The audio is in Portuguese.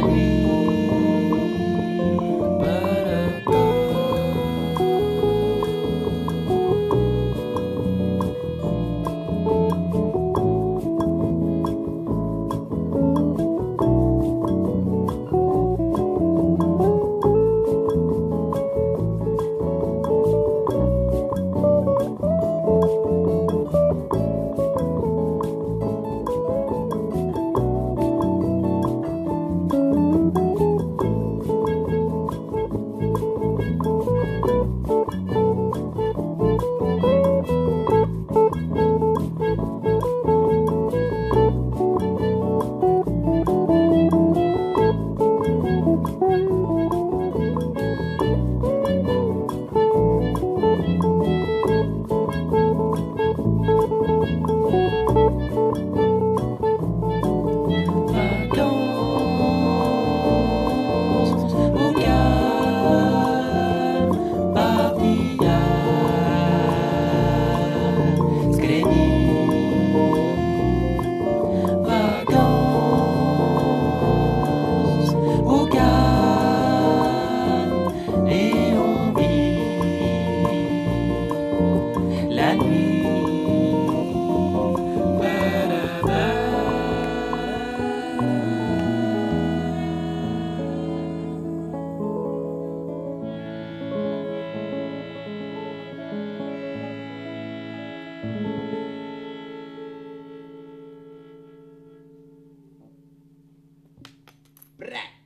Bye. Brett.